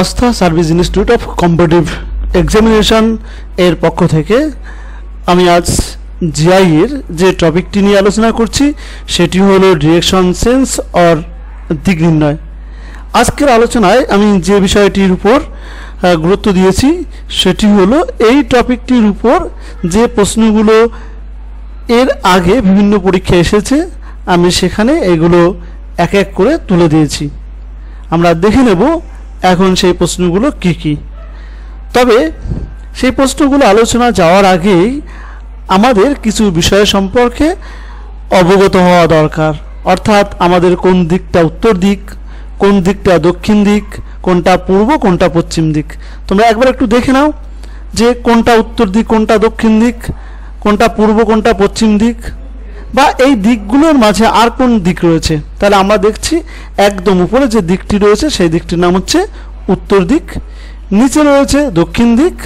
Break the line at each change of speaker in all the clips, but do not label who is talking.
Astha service institute of competitive examination এর পক্ষ থেকে আমি আজ জিআই এর যে টপিকটি নিয়ে আলোচনা করছি, সেটি হলো ডিরেকশন সেন্স অর দিক নির্ণয়। আজকের আলোচনায় আমি যে বিষয়টির উপর গুরুত্ব দিয়েছি, সেটি হলো এই টপিকটির উপর যে প্রশ্নগুলো এর আগে বিভিন্ন পরীক্ষা এসেছে, আমি সেখানে এগুলো এক এক করে তুলে দিয়েছি। আমরা দেখে নেব এখন সেই প্রশ্নগুলো কি কি? তবে সেই প্রশ্নগুলো আলোচনা যাওয়ার আগেই আমাদের কিছু বিষয় সম্পর্কে অবগত হওয়া দরকার। অর্থাৎ আমাদের কোন দিকটা উত্তর দিক, কোন দিকটা দক্ষিণ দিক, কোনটা পূর্ব, কোনটা পশ্চিম দিক। তোমরা একবার একটু দেখে নাও যে কোনটা উত্তর দিক, কোনটা দক্ষিণ দিক, কোনটা পূর্ব, কোনটা পশ্চিম দিক। বা এই দিকগুলোর মাঝে আর কোন দিক রয়েছে? তাহলে আমরা দেখছি একদম উপরে যে দিকটি রয়েছে, সেই দিকটির নাম হচ্ছে উত্তর দিক, নিচে রয়েছে দক্ষিণ দিক,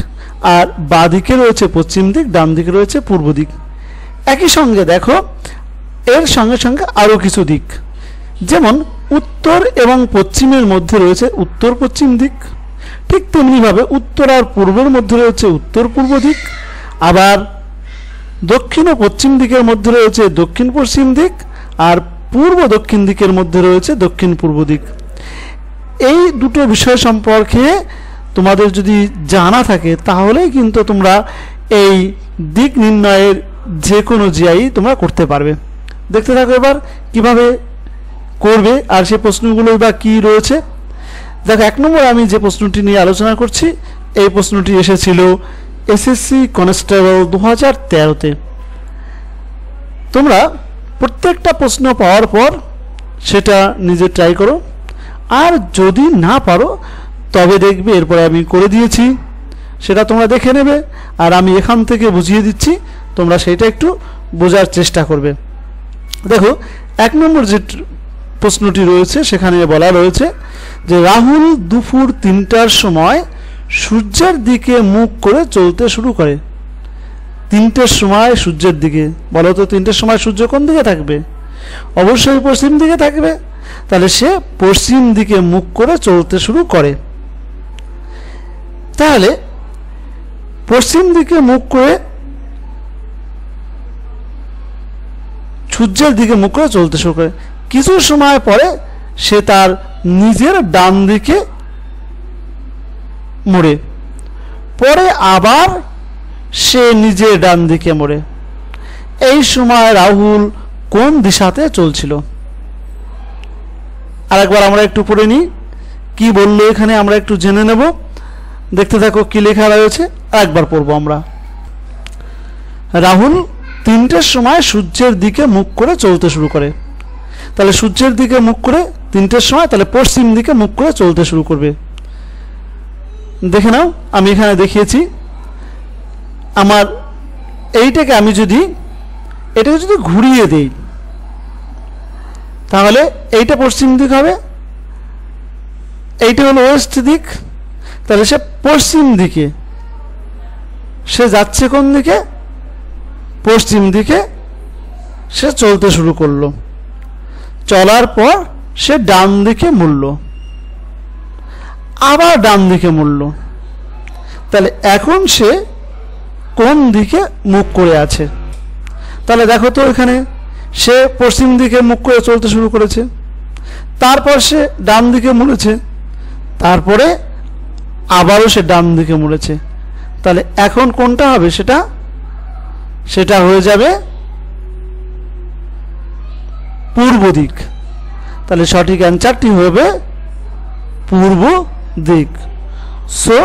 আর বাঁ দিকে রয়েছে পশ্চিম দিক, ডান দিকে রয়েছে পূর্ব দিক। একই সঙ্গে দেখো, এর সঙ্গে সঙ্গে আরও কিছু দিক। যেমন উত্তর এবং পশ্চিমের মধ্যে রয়েছে উত্তর পশ্চিম দিক, ঠিক তেমনিভাবে উত্তর আর পূর্বের মধ্যে রয়েছে উত্তর পূর্ব দিক, আবার দক্ষিণ ও পশ্চিম দিকের মধ্যে রয়েছে দক্ষিণ পশ্চিম দিক আর পূর্ব দক্ষিণ দিকের মধ্যে রয়েছে দক্ষিণ পূর্ব দিক। এই দুটো বিষয় সম্পর্কে তোমাদের যদি জানা থাকে, তাহলেই কিন্তু তোমরা এই দিক নির্ণয়ের যে কোনো জিআই তোমরা করতে পারবে। দেখতে থাকো এবার, কীভাবে করবে আর সেই প্রশ্নগুলোই বা কী রয়েছে। দেখো, এক নম্বর আমি যে প্রশ্নটি নিয়ে আলোচনা করছি, এই প্রশ্নটি এসেছিল এসএসসি কনস্টেবল দু হাজার তেরোতে। তোমরা প্রত্যেকটা প্রশ্ন পাওয়ার পর সেটা নিজে ট্রাই করো। আর যদি না পারো, তবে দেখবে এরপরে আমি করে দিয়েছি। সেটা তোমরা দেখে নেবে। আর আমি এখান থেকে বুঝিয়ে দিচ্ছি, তোমরা সেটা একটু বোঝার চেষ্টা করবে। দেখো, এক নম্বর যে প্রশ্নটি রয়েছে, সেখানে বলা রয়েছে যে, রাহুল দুপুর তিনটার সময় সূর্যের দিকে মুখ করে চলতে শুরু করে। তিনটের সময় সূর্যের দিকে। বলো তো, তিনটের সময় সূর্য কোন দিকে থাকবে? অবশ্যই পশ্চিম দিকে থাকবে। তাহলে সে পশ্চিম দিকে মুখ করে চলতে শুরু করে। তাহলে পশ্চিম দিকে মুখ করে সূর্যের দিকে মুখ করে চলতে শুরু করে। কিছু সময় পরে সে তার নিজের ডান দিকে মোড়ে পরে আবার সে নিজে ডান দিকে মোড়ে এই সময় রাহুল কোন দিশাতে চলছিল? আরেকবার আমরা একটু পড়ে নিই। কি বলল এখানে আমরা একটু জেনে নেব। দেখতে থাকো কি লেখা রয়েছে। একবার পড়ব আমরা। রাহুল তিনটের সময় সূর্যের দিকে মুখ করে চলতে শুরু করে। তাহলে সূর্যের দিকে মুখ করে তিনটের সময়, তাহলে পশ্চিম দিকে মুখ করে চলতে শুরু করবে। দেখে নাও, আমি এখানে দেখিয়েছি। আমার এইটাকে আমি যদি, এটাকে যদি ঘুরিয়ে দেই, তাহলে এইটা পশ্চিম দিক হবে, এইটা হলো ওয়েস্ট দিক, তাহলে সে পশ্চিম দিকে, সে যাচ্ছে কোন দিকে? পশ্চিম দিকে সে চলতে শুরু করল। চলার পর সে ডান দিকে মুড়ল। আবার ডান দিকে মুড়ল তাহলে এখন সে কোন দিকে মুখ করে আছে? তাহলে দেখো তো এখানে, সে পশ্চিম দিকে মুখ করে চলতে শুরু করেছে, তারপর সে ডান দিকে মুড়েছে তারপরে আবারও সে ডান দিকে মুড়েছে তাহলে এখন কোনটা হবে সেটা? সেটা হয়ে যাবে পূর্ব দিক। তাহলে সঠিক অ্যান্সারটি হবে পূর্ব দিক। So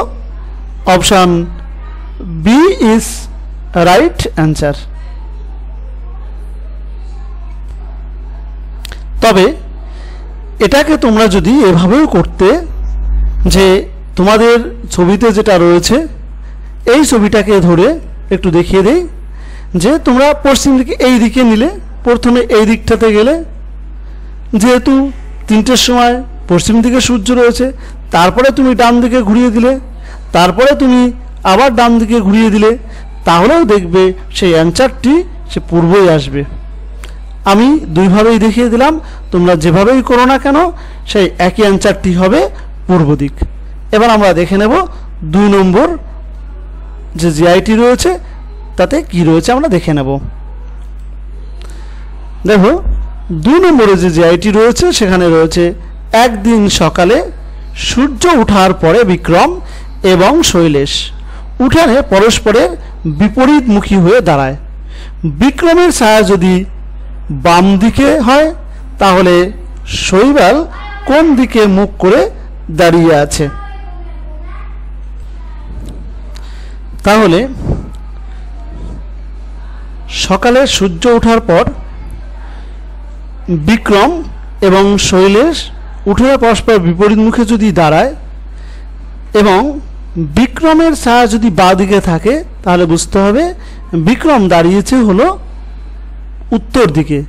option B is right answer তবে, এটাকে তোমরা যদি এভাবেও করতে যে তোমাদের ছবিতে যেটা রয়েছে, এই ছবিটাকে ধরে একটু দেখিয়ে দেই, যে তোমরা পশ্চিম দিকে এই দিকে নিলে, প্রথমে এই দিকটাতে গেলে, যেহেতু তিনটের সময় পশ্চিম দিকে সূর্য রয়েছে তারপরে তুমি ডান দিকে ঘুরিয়ে দিলে, তারপরে তুমি আবার ডান দিকে ঘুরিয়ে দিলে, তাহলেও দেখবে সেই অ্যান্সারটি সে পূর্বই আসবে। আমি দুইভাবেই দেখিয়ে দিলাম, তোমরা যেভাবেই করো না কেন, সেই একই অ্যান্সারটি হবে পূর্ব দিক। এবার আমরা দেখে নেব দুই নম্বর যে জিআইটি রয়েছে, তাতে কি রয়েছে আমরা দেখে নেব। দেখো, দুই নম্বরে যে জিআইটি রয়েছে, সেখানে রয়েছে একদিন সকালে সূর্য উঠার পরে বিক্রম এবং শৈলেশ উঠানে পরস্পরে বিপরীতমুখী হয়ে দাঁড়ায়। বিক্রমের ছায়া যদি বাম দিকে হয়, তাহলে শৈবাল কোন দিকে মুখ করে দাঁড়িয়ে আছে? তাহলে সকালে সূর্য ওঠার পর বিক্রম এবং শৈলেশ উঠে পরস্পর বিপরীত মুখে যদি দাঁড়ায় এবং বিক্রমের ছায়া যদি বাঁ দিকে থাকে, তাহলে বুঝতে হবে বিক্রম দাঁড়িয়েছে হলো উত্তর দিকে।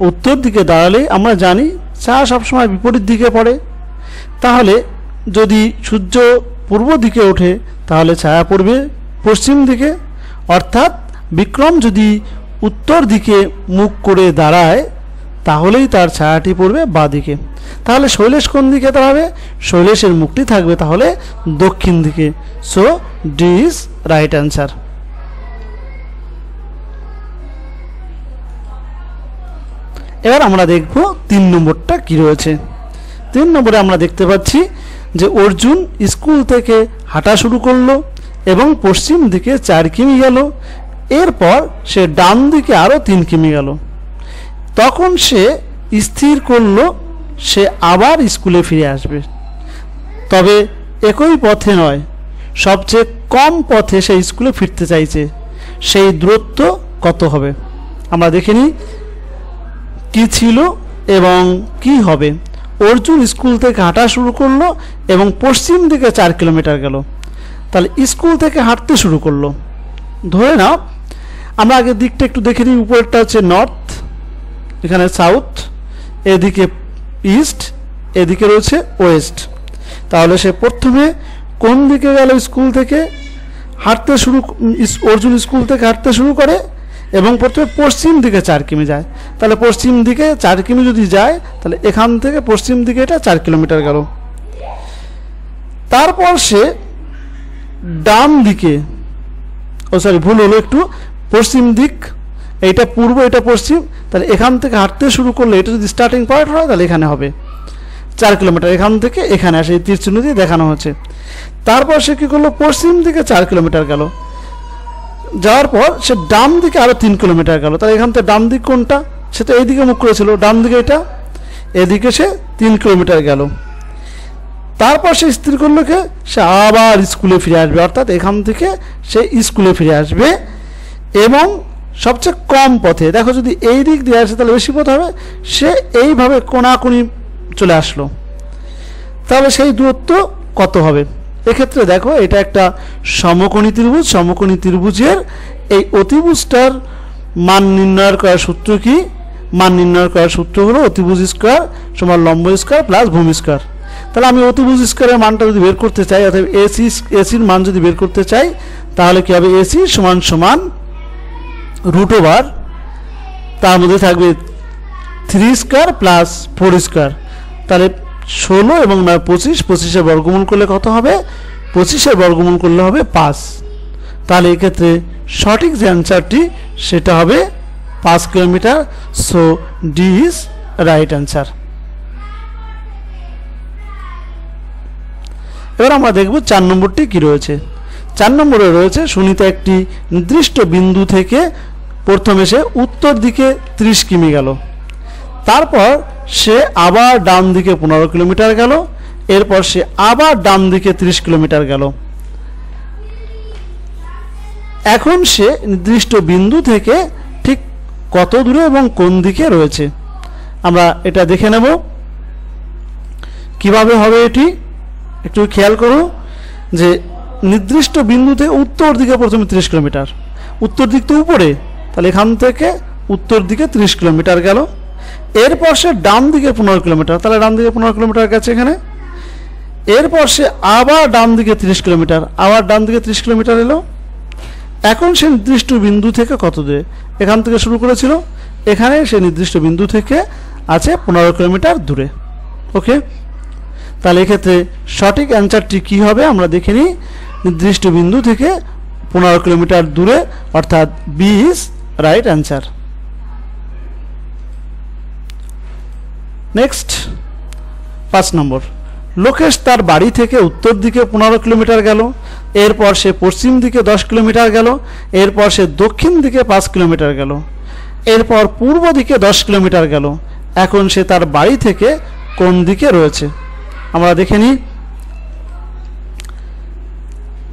উত্তর দিকে দাঁড়ালে আমরা জানি ছায়া সবসময় বিপরীত দিকে পড়ে। তাহলে যদি সূর্য পূর্ব দিকে ওঠে, তাহলে ছায়া পড়বে পশ্চিম দিকে। অর্থাৎ বিক্রম যদি উত্তর দিকে মুখ করে দাঁড়ায় তাহলেই তার ছায়াটি পড়বে বাঁ দিকে তাহলে শৈলেশ কোন দিকে দাঁড়াবে? শৈলেশের মুখটি থাকবে তাহলে দক্ষিণ দিকে। So D is right answer এবার আমরা দেখব তিন নম্বরটা কি রয়েছে। তিন নম্বরে আমরা দেখতে পাচ্ছি যে অর্জুন স্কুল থেকে হাঁটা শুরু করল এবং পশ্চিম দিকে চার কিমি গেল। এরপর সে ডান দিকে আরও তিন কিমি গেল। তখন সে স্থির করল, সে আবার স্কুলে ফিরে আসবে। তবে একই পথে নয়, সবচেয়ে কম পথে সে স্কুলে ফিরতে চাইছে। সেই দূরত্ব কত হবে? আমরা দেখে নিই, কী ছিল এবং কি হবে। অর্জুন স্কুল থেকে হাঁটা শুরু করল এবং পশ্চিম দিকে চার কিলোমিটার গেল। তাহলে স্কুল থেকে হাঁটতে শুরু করল। ধরে নাও, আমরা আগের দিকটা একটু দেখে নিই, উপরেরটা হচ্ছে নর্থ এখানে সাউথ এদিকে ইস্ট এদিকে রয়েছে ওয়েস্ট তাহলে সে প্রথমে কোন দিকে গেল স্কুল থেকে? হাঁটতে শুরু অর্জুন স্কুল থেকে হাঁটতে শুরু করে এবং প্রথমে পশ্চিম দিকে চার কিমি যায়। তাহলে পশ্চিম দিকে চার কিমি যদি যায়, তাহলে এখান থেকে পশ্চিম দিকে এটা চার কিলোমিটার গেল। তারপর সে ডান দিকে, ও সরি ভুল হলো একটু, পশ্চিম দিক এইটা পূর্ব, এটা পশ্চিম, তাহলে এখান থেকে হাঁটতে শুরু করলে এটা যদি স্টার্টিং পয়েন্ট হয়, তাহলে এখানে হবে। চার কিলোমিটার, এখান থেকে এখানে আসে, এই তীর চিহ্ন দিয়ে দেখানো হচ্ছে। তারপর সে কী করল? পশ্চিম দিকে চার কিলোমিটার গেল। যাওয়ার পর সে ডান দিকে আরও তিন কিলোমিটার গেল। তাহলে এখান থেকে ডান দিক কোনটা? সে তো এইদিকে মুখ করেছিল, ডান দিকে এটা। এদিকে সে তিন কিলোমিটার গেল। তারপর সে স্থির করল কে? সে আবার স্কুলে ফিরে আসবে। অর্থাৎ এখান থেকে সে স্কুলে ফিরে আসবে এবং সবচেয়ে কম পথে। দেখো যদি এই দিক দিয়ে আসে, তাহলে বেশি পথ হবে। সে এইভাবে কোনাকুনি চলে আসলো। তাহলে সেই দূরত্ব কত হবে? এক্ষেত্রে দেখো, এটা একটা সমকোণী ত্রিভুজ। সমকোণী ত্রিভুজের এই অতিভুজটার মান নির্ণয় করার সূত্র কি? মান নির্ণয় করার সূত্র হলো অতিভুজ স্কোয়ার সমান লম্ব স্কোয়ার প্লাস ভূমি স্কোয়ার। তাহলে আমি অতিভুজ স্কোয়ারের মানটা যদি বের করতে চাই, অর্থাৎ এসি, এসির মান যদি বের করতে চাই, তাহলে কী হবে? এসি সমান সমান রুট ওভার তার মধ্যে থাকবে three square plus four square তাহলে ষোলো এবং নয়, পঁচিশ, পঁচিশের বর্গমূল করলে কত হবে? পঁচিশের বর্গমূল করলে হবে পাঁচ। তাহলে এক্ষেত্রে সঠিক যে অ্যান্সারটি সেটা হবে পাঁচ kilometre. So D is right answer এবার আমরা দেখব চার নম্বরটি কি রয়েছে। চার নম্বরে রয়েছে, সুনিতা একটি নির্দিষ্ট বিন্দু থেকে প্রথমে সে উত্তর দিকে ত্রিশ কিমি গেল। তারপর সে আবার ডান দিকে পনেরো কিলোমিটার গেল, এরপর সে আবার ডান দিকে ত্রিশ কিলোমিটার গেল। এখন সে নির্দিষ্ট বিন্দু থেকে ঠিক কত দূরে এবং কোন দিকে রয়েছে? আমরা এটা দেখে নেব। কীভাবে হবে এটি? একটু খেয়াল করো যে নির্দিষ্ট বিন্দুতে উত্তর দিকে প্রথমে ত্রিশ কিলোমিটার, উত্তর দিক তো উপরে। তাহলে এখান থেকে উত্তর দিকে ত্রিশ কিলোমিটার গেল। এরপর সে ডান দিকে পনেরো কিলোমিটার, তাহলে ডান দিকে পনেরো কিলোমিটার গেছে এখানে। এরপর সে আবার ডান দিকে ত্রিশ কিলোমিটার, আবার ডান দিকে ত্রিশ কিলোমিটার এলো। এখন সে নির্দিষ্ট বিন্দু থেকে কত দূরে? এখান থেকে শুরু করেছিল। এখানে সে নির্দিষ্ট বিন্দু থেকে আছে পনেরো কিলোমিটার দূরে। ওকে? তাহলে এক্ষেত্রে সঠিক অ্যান্সারটি কী হবে? আমরা দেখে নিই। নির্দিষ্ট বিন্দু থেকে পনেরো কিলোমিটার দূরে, অর্থাৎ B is right answer next পাঁচ নম্বর লোকেশ তার বাড়ি থেকে উত্তর দিকে পনেরো কিলোমিটার গেল, এরপর সে পশ্চিম দিকে দশ কিলোমিটার গেল, এরপর সে দক্ষিণ দিকে পাঁচ কিলোমিটার গেল, এরপর পূর্ব দিকে দশ কিলোমিটার গেল। এখন সে তার বাড়ি থেকে কোন দিকে রয়েছে? আমরা দেখে নিই।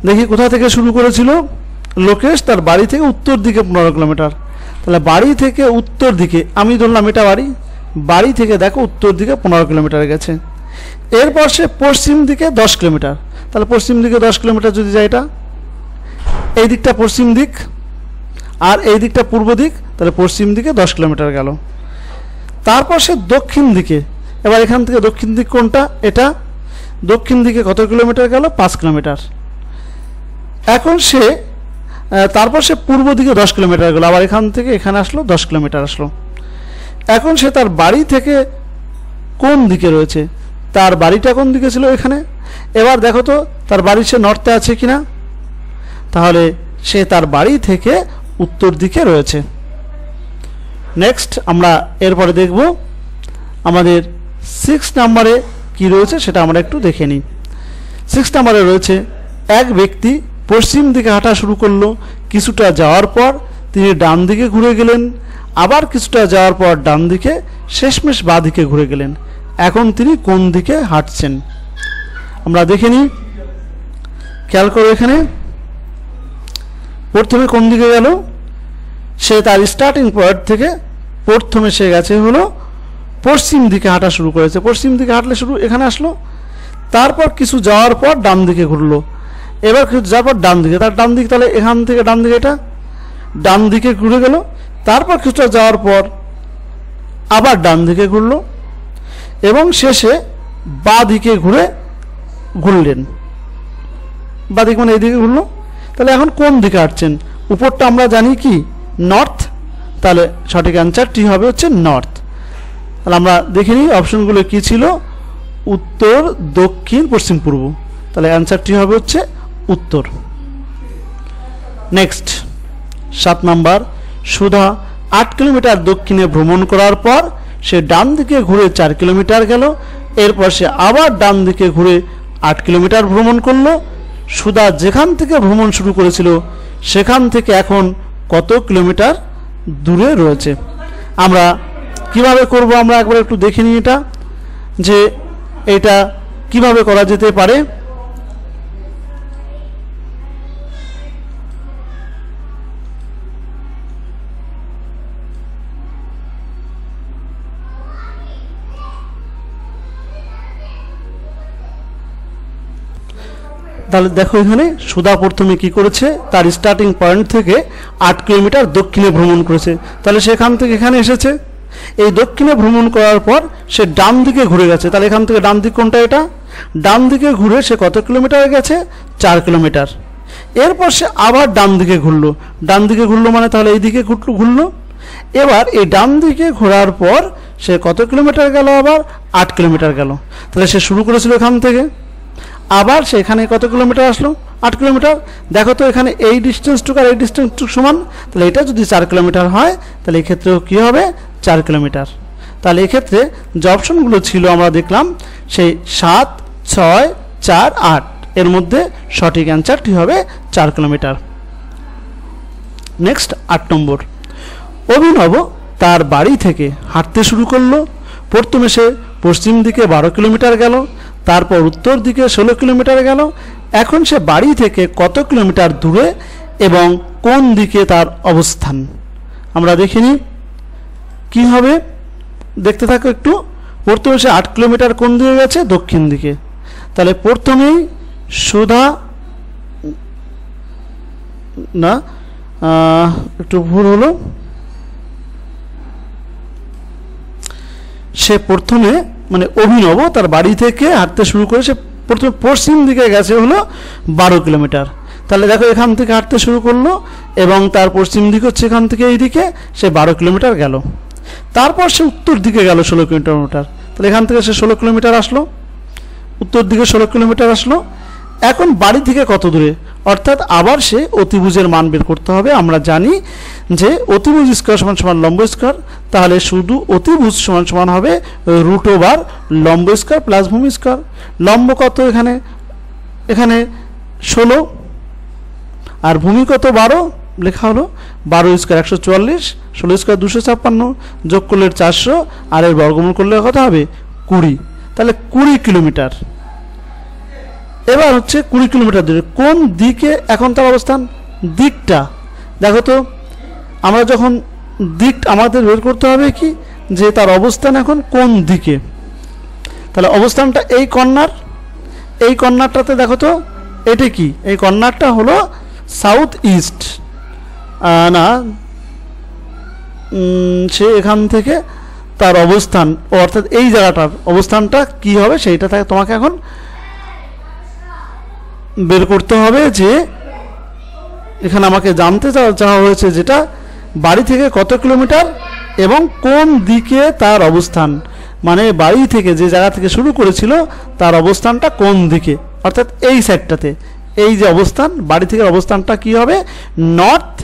দেখি কোথা থেকে শুরু করেছিল? লোকেশ তার বাড়ি থেকে উত্তর দিকে পনেরো কিলোমিটার। তাহলে বাড়ি থেকে উত্তর দিকে, আমি ধরলাম এটা বাড়ি বাড়ি থেকে দেখো উত্তর দিকে পনেরো কিলোমিটার গেছে। এরপর সে পশ্চিম দিকে দশ কিলোমিটার। তাহলে পশ্চিম দিকে দশ কিলোমিটার যদি যায় এটা, এই দিকটা পশ্চিম দিক আর এই দিকটা পূর্ব দিক, তাহলে পশ্চিম দিকে দশ কিলোমিটার গেল। তারপর সে দক্ষিণ দিকে, এবার এখান থেকে দক্ষিণ দিক কোনটা? এটা। দক্ষিণ দিকে কত কিলোমিটার গেল? পাঁচ কিলোমিটার। এখন সে তারপর সে পূর্ব দিকে দশ কিলোমিটার গেল, আবার এখান থেকে এখানে আসলো, দশ কিলোমিটার আসলো। এখন সে তার বাড়ি থেকে কোন দিকে রয়েছে? তার বাড়িটা কোন দিকে ছিল এখানে? এবার দেখো তো, তার বাড়ি সে নর্থে আছে কি না তাহলে সে তার বাড়ি থেকে উত্তর দিকে রয়েছে। নেক্সট আমরা এরপরে দেখব আমাদের সিক্স নাম্বারে কি রয়েছে সেটা আমরা একটু দেখে নিই। সিক্স নাম্বারে রয়েছে, এক ব্যক্তি পশ্চিম দিকে হাঁটা শুরু করল। কিছুটা যাওয়ার পর তিনি ডান দিকে ঘুরে গেলেন। আবার কিছুটা যাওয়ার পর ডান দিকে, শেষমেশ বাঁ দিকে ঘুরে গেলেন। এখন তিনি কোন দিকে হাঁটছেন? আমরা দেখে নিই। খেয়াল করো এখানে। প্রথমে কোন দিকে গেল? সে তার স্টার্টিং পয়েন্ট থেকে প্রথমে সে গেছে হলো পশ্চিম দিকে হাঁটা শুরু করেছে। পশ্চিম দিকে হাঁটলে শুরু এখানে আসলো। তারপর কিছু যাওয়ার পর ডান দিকে ঘুরলো। এবার যাওয়ার পর ডান দিকে, তার ডান দিকে তাহলে এখান থেকে ডান দিকে এটা, ডান দিকে ঘুরে গেল, তারপর কিছুটা যাওয়ার পর আবার ডান দিকে ঘুরলো, এবং শেষে বা দিকে ঘুরে ঘুরলেন। বা দিক মানে এইদিকে ঘুরলো। তাহলে এখন কোন দিকে হাঁটছেন? উপরটা আমরা জানি কি? নর্থ। তাহলে সঠিক অ্যান্সারটি হবে হচ্ছে নর্থ। তাহলে আমরা দেখে নিই অপশনগুলো কী ছিল। উত্তর, দক্ষিণ, পশ্চিম, পূর্ব। তাহলে অ্যান্সারটি হবে হচ্ছে উত্তর। নেক্সট সাত নাম্বার, সুধা আট কিলোমিটার দক্ষিণে ভ্রমণ করার পর সে ডান দিকে ঘুরে চার কিলোমিটার গেল, এরপর সে আবার ডান দিকে ঘুরে আট কিলোমিটার ভ্রমণ করল। সুধা যেখান থেকে ভ্রমণ শুরু করেছিল, সেখান থেকে এখন কত কিলোমিটার দূরে রয়েছে? আমরা কীভাবে করব? আমরা একবার একটু দেখে নিই এটা, যে এটা কীভাবে করা যেতে পারে? তাহলে দেখো এখানে সুধা প্রথমে কি করেছে? তার স্টার্টিং পয়েন্ট থেকে আট কিলোমিটার দক্ষিণে ভ্রমণ করেছে। তাহলে সেখান থেকে এখানে এসেছে। এই দক্ষিণে ভ্রমণ করার পর সে ডান দিকে ঘুরে গেছে। তাহলে এখান থেকে ডান দিক কোনটা এটা? ডান দিকে ঘুরে সে কত কিলোমিটার গেছে? চার কিলোমিটার। এরপর সে আবার ডান দিকে ঘুরলো। ডান দিকে ঘুরলো মানে তাহলে এই দিকে ঘুরলো ঘুরলো। এবার এই ডান দিকে ঘোরার পর সে কত কিলোমিটার গেল আবার? আট কিলোমিটার গেল। তাহলে সে শুরু করেছিল এখান থেকে। আবার সেখানে কত কিলোমিটার আসলো? আট কিলোমিটার। দেখো তো এখানে এই ডিস্টেন্সটুকু আর এই ডিস্টেন্সটুকু সমান। তাহলে এটা যদি চার কিলোমিটার হয়, তাহলে এক্ষেত্রেও কী হবে? চার কিলোমিটার। তাহলে এক্ষেত্রে যে অপশনগুলো ছিল আমরা দেখলাম, সেই সাত, ছয়, চার, আট, এর মধ্যে সঠিক অ্যান্সারটি হবে চার কিলোমিটার। নেক্সট আট নম্বর। অভিনব তার বাড়ি থেকে হাঁটতে শুরু করল। প্রথমে সে পশ্চিম দিকে বারো কিলোমিটার গেল। তারপর উত্তর দিকে ষোলো কিলোমিটার গেল। এখন সে বাড়ি থেকে কত কিলোমিটার দূরে এবং কোন দিকে তার অবস্থান? আমরা দেখিনি কি হবে? দেখতে থাকো একটু। প্রথমে সে আট কিলোমিটার কোন দিকে গেছে? দক্ষিণ দিকে। তাহলে প্রথমেই সুধা না একটু ভুল হলো। সে প্রথমে মানে অভিনব, তার বাড়ি থেকে হাঁটতে শুরু করে সে প্রথমে পশ্চিম দিকে গেছে হলো বারো কিলোমিটার। তাহলে দেখো এখান থেকে হাঁটতে শুরু করল এবং তার পশ্চিম দিক হচ্ছে এখান থেকে এই দিকে সে বারো কিলোমিটার গেল। তারপর সে উত্তর দিকে গেল ষোলো কিলোমিটার। তাহলে এখান থেকে সে ষোলো কিলোমিটার আসলো। উত্তর দিকে ষোলো কিলোমিটার আসলো। এখন বাড়ি থেকে কত দূরে? অর্থাৎ আবার সে অতিভুজের মান বের করতে হবে। আমরা জানি যে অতিভুজ স্কোয়ার সমান সমান লম্ব স্কোয়ার, তাহলে শুধু অতিভুজ সমান সমান হবে রুট ওভার লম্ব স্কোয়ার প্লাস ভূমি স্কোয়ার। লম্ব কত এখানে? এখানে ষোলো। আর ভূমি কত? বারো। লেখা হলো বারো স্কোয়ার একশো চুয়াল্লিশ, ষোলো স্কোয়ার দুশো ছাপ্পান্ন, যোগ করলে চারশো, আর এর বর্গমূল করলে কত হবে? কুড়ি। তাহলে কুড়ি কিলোমিটার। এবার হচ্ছে কুড়ি কিলোমিটার দূরে। কোন দিকে এখন তার অবস্থান? দিকটা। দেখো তো, আমরা যখন দিক আমাদের বের করতে হবে কি? যে তার অবস্থান এখন কোন দিকে? তাহলে অবস্থানটা এই কর্নার। এই কর্নারটাতে দেখো তো, এটা কি? এই কর্নারটা হলো সাউথ ইস্ট না। সে এখান থেকে তার অবস্থান অর্থাৎ এই জায়গাটার অবস্থানটা কি হবে? সেইটা তোমাকে এখন বের করতে হবে যে এখানে আমাকে জানতে চাওয়া হয়েছে যেটা বাড়ি থেকে কত কিলোমিটার এবং কোন দিকে তার অবস্থান। মানে বাড়ি থেকে যে জায়গা থেকে শুরু করেছিল তার অবস্থানটা কোন দিকে। অর্থাৎ এই সাইডটাতে এই যে অবস্থান, বাড়ি থেকে অবস্থানটা কি হবে? নর্থ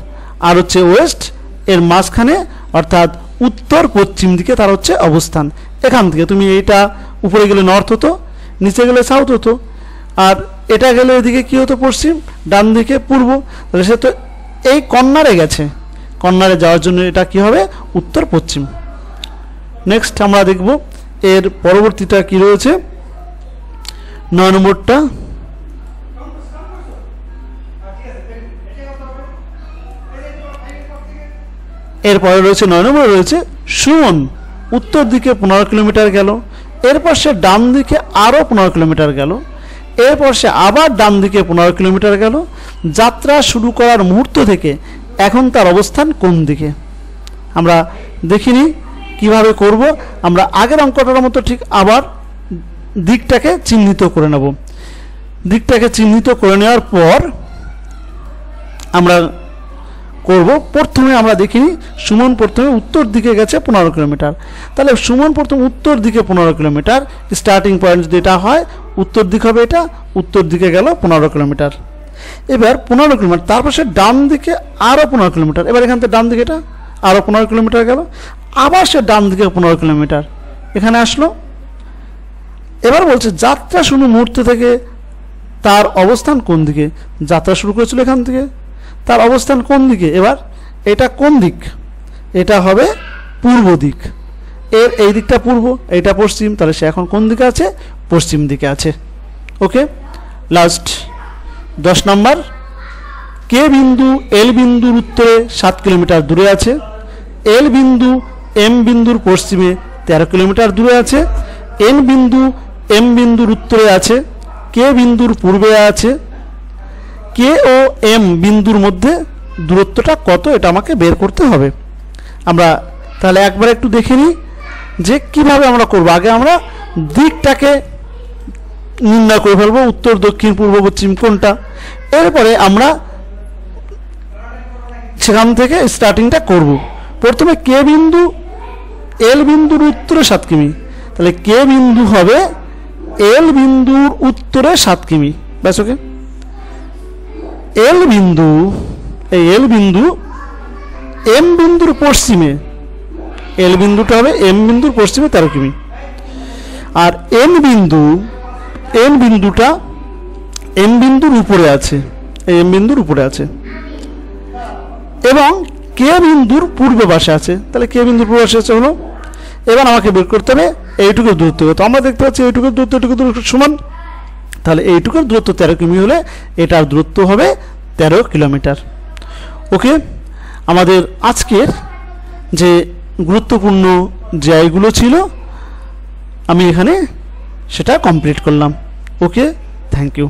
আর হচ্ছে ওয়েস্ট এর মাঝখানে, অর্থাৎ উত্তর পশ্চিম দিকে তার হচ্ছে অবস্থান। এখান থেকে তুমি এইটা, উপরে গেলে নর্থ হতো, নিচে গেলে সাউথ হতো। আর এটা গেলে এদিকে কী হতো পশ্চিম? ডান দিকে পূর্ব। তাহলে সে তো এই কর্নারে গেছে। কর্নারে যাওয়ার জন্য এটা কি হবে? উত্তর পশ্চিম। নেক্সট আমরা দেখব এর পরবর্তীটা কি রয়েছে। নয় নম্বরটা। এরপরে রয়েছে নয় নম্বরে রয়েছে সুমন। উত্তর দিকে পনেরো কিলোমিটার গেল। এরপর সে ডান দিকে আরও পনেরো কিলোমিটার গেল। এরপর সে আবার ডান দিকে পনেরো কিলোমিটার গেল। যাত্রা শুরু করার মুহূর্ত থেকে এখন তার অবস্থান কোন দিকে? আমরা দেখিনি কীভাবে করব। আমরা আগের অঙ্কটার মতো ঠিক আবার দিকটাকে চিহ্নিত করে নেব। দিকটাকে চিহ্নিত করে নেওয়ার পর আমরা করব। প্রথমে আমরা দেখিনি সুমন প্রথমে উত্তর দিকে গেছে পনেরো কিলোমিটার। তাহলে সুমন প্রথম উত্তর দিকে পনেরো কিলোমিটার। স্টার্টিং পয়েন্ট যদি এটা হয় উত্তর দিক হবে এটা, উত্তর দিকে গেল পনেরো কিলোমিটার। এবার পনেরো কিলোমিটার তারপর সে ডান দিকে আরও পনেরো কিলোমিটার। এবার এখান থেকে ডান দিকে এটা আরও পনেরো কিলোমিটার গেল। আবার সে ডান দিকে পনেরো কিলোমিটার। এখানে আসলো। এবার বলছে, যাত্রা শুরু মুহূর্ত থেকে তার অবস্থান কোন দিকে? যাত্রা শুরু করেছিল এখান থেকে। তার অবস্থান কোন দিকে? এবার এটা কোন দিক? এটা হবে পূর্ব দিক। এর এই দিকটা পূর্ব এটা পশ্চিম। তাহলে সে এখন কোন দিকে আছে? পশ্চিম দিকে আছে। ওকে লাস্ট দশ নম্বর। কে বিন্দু এল বিন্দুর উত্তরে সাত কিলোমিটার দূরে আছে। এল বিন্দু এম বিন্দুর পশ্চিমে তেরো কিলোমিটার দূরে আছে। এন বিন্দু এম বিন্দুর উত্তরে আছে। কে বিন্দুর পূর্বে আছে। কে ও এম বিন্দুর মধ্যে দূরত্বটা কত এটা আমাকে বের করতে হবে। আমরা তাহলে একবার একটু দেখে নিই যে কীভাবে আমরা করব। আগে আমরা দিকটাকে নির্ণয় করে ফেলব, উত্তর, দক্ষিণ, পূর্ব, পশ্চিম, কোনটা? এরপরে আমরা সেখান থেকে স্টার্টিংটা করব। প্রথমে কে বিন্দু? এল বিন্দুর উত্তরে সাত কিমি তাহলে কে বিন্দু হবে? এল বিন্দুর উত্তরে সাত কিমি ব্যাস, ওকে? এল বিন্দু, এই এল বিন্দু, এম বিন্দুর পশ্চিমে, এল বিন্দুটা হবে এম বিন্দুর পশ্চিমে তেরো কিমি। আর এম বিন্দু এন বিন্দুটা এম বিন্দুর উপরে আছে। এই এম বিন্দুর উপরে আছে। এবং কে বিন্দুর পূর্ব পাশে আছে। তাহলে কে বিন্দুর পূর্ব পাশে আছে হলো, এবার আমাকে বের করতে হবে এইটুকুর দূরত্ব। তো আমরা দেখতে পাচ্ছি এইটুকুর দূরত্ব এইটুকু দূরত্ব সমান। তাহলে এইটুকুর দূরত্ব তেরো কিমি হলে এটার দূরত্ব হবে তেরো কিলোমিটার। ওকে? আমাদের আজকের যে গুরুত্বপূর্ণ জায়গুলো ছিল, আমি এখানে সেটা কমপ্লিট করলাম। Okay thank you